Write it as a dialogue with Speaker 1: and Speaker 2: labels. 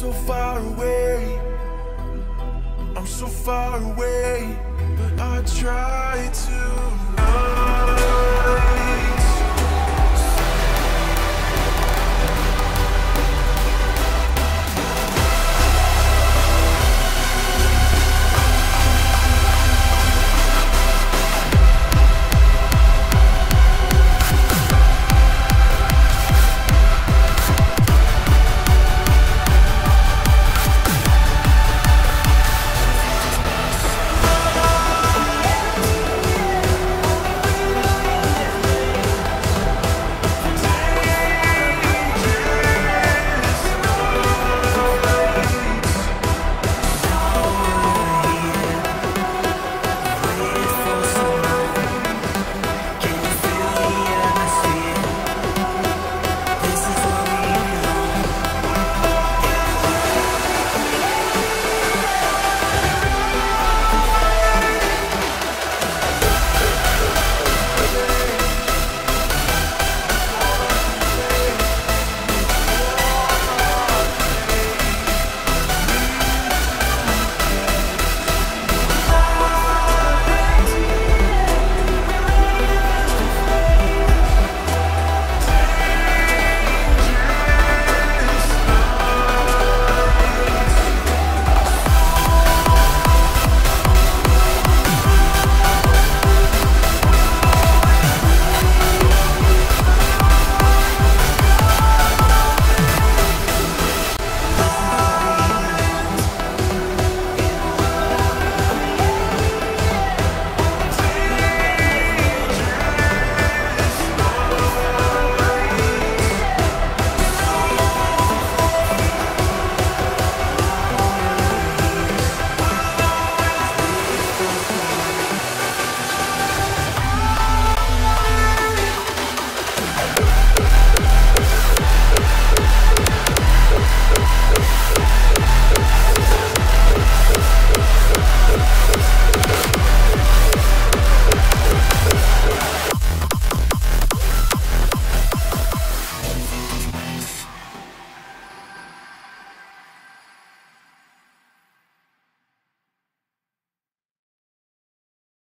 Speaker 1: So far away. I'm so far away, but I try to